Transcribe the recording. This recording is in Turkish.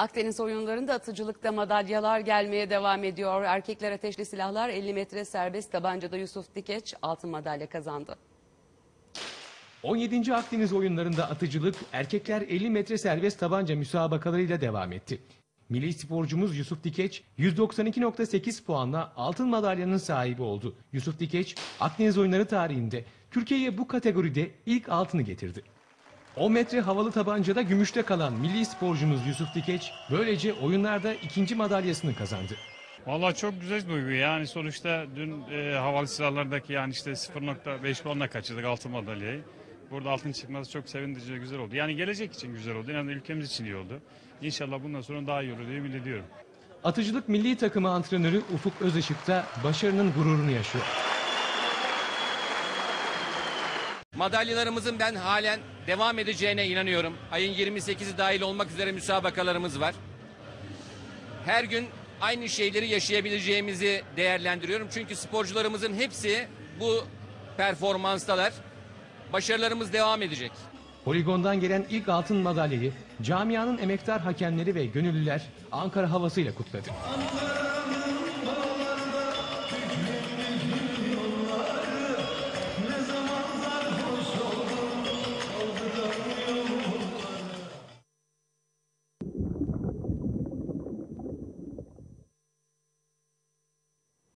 Akdeniz oyunlarında atıcılıkta madalyalar gelmeye devam ediyor. Erkekler ateşli silahlar 50 metre serbest tabancada Yusuf Dikeç altın madalya kazandı. 17. Akdeniz oyunlarında atıcılık erkekler 50 metre serbest tabanca müsabakalarıyla devam etti. Milli sporcumuz Yusuf Dikeç 192.8 puanla altın madalyanın sahibi oldu. Yusuf Dikeç Akdeniz oyunları tarihinde Türkiye'ye bu kategoride ilk altını getirdi. 10 metre havalı tabancada gümüşte kalan milli sporcumuz Yusuf Dikeç böylece oyunlarda ikinci madalyasını kazandı. Vallahi çok güzel duygu yani sonuçta dün e, havalı silahlardaki yani işte 0.5 puanla kaçırdık altın madalyayı. Burada altın çıkması çok sevindirici güzel oldu. Yani gelecek için güzel oldu. Yani ülkemiz için iyi oldu. İnşallah bundan sonra daha iyi olur diye ümit ediyorum. Atıcılık milli takımı antrenörü Ufuk Özışık da başarının gururunu yaşıyor. Madalyalarımızın ben halen devam edeceğine inanıyorum. Ayın 28'i dahil olmak üzere müsabakalarımız var. Her gün aynı şeyleri yaşayabileceğimizi değerlendiriyorum. Çünkü sporcularımızın hepsi bu performanstalar. Başarılarımız devam edecek. Poligondan gelen ilk altın madalyayı camianın emektar hakemleri ve gönüllüler Ankara havasıyla kutladı.